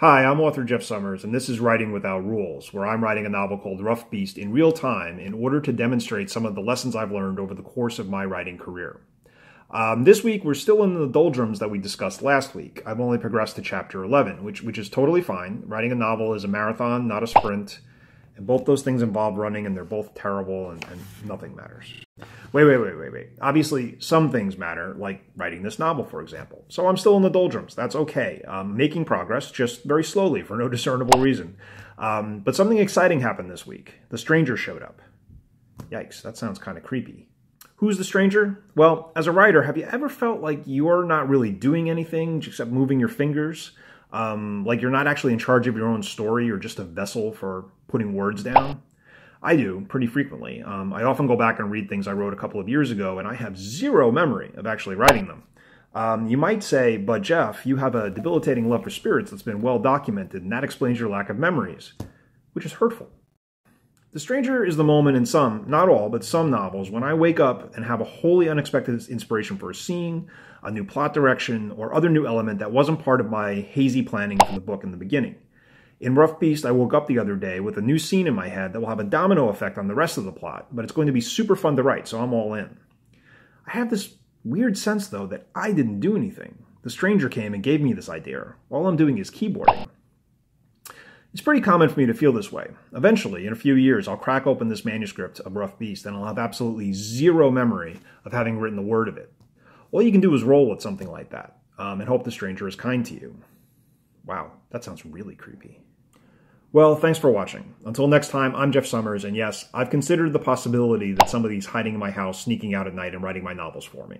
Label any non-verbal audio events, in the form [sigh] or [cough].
Hi, I'm author Jeff Somers, and this is Writing Without Rules, where I'm writing a novel called Rough Beast in real time in order to demonstrate some of the lessons I've learned over the course of my writing career. Um, this week, we're still in the doldrums that we discussed last week. I've only progressed to chapter 11, which, which is totally fine. Writing a novel is a marathon, not a sprint. And both those things involve running, and they're both terrible, and, and nothing matters. Wait, wait, wait, wait, wait. Obviously, some things matter, like writing this novel, for example. So I'm still in the doldrums. That's okay. Um, making progress, just very slowly for no [laughs] discernible reason. Um, but something exciting happened this week. The stranger showed up. Yikes, that sounds kind of creepy. Who's the stranger? Well, as a writer, have you ever felt like you're not really doing anything except moving your fingers? Um, like you're not actually in charge of your own story, you're just a vessel for putting words down? I do pretty frequently. Um, I often go back and read things I wrote a couple of years ago, and I have zero memory of actually writing them. Um, you might say, but Jeff, you have a debilitating love for spirits that's been well documented, and that explains your lack of memories, which is hurtful. The Stranger is the moment in some, not all, but some novels when I wake up and have a wholly unexpected inspiration for a scene, a new plot direction, or other new element that wasn't part of my hazy planning for the book in the beginning. In Rough Beast, I woke up the other day with a new scene in my head that will have a domino effect on the rest of the plot, but it's going to be super fun to write, so I'm all in. I have this weird sense, though, that I didn't do anything. The stranger came and gave me this idea. All I'm doing is keyboarding. It's pretty common for me to feel this way. Eventually, in a few years, I'll crack open this manuscript of Rough Beast and I'll have absolutely zero memory of having written the word of it. All you can do is roll with something like that um, and hope the stranger is kind to you. Wow, that sounds really creepy. Well, thanks for watching. Until next time, I'm Jeff Somers, and yes, I've considered the possibility that somebody's hiding in my house, sneaking out at night, and writing my novels for me.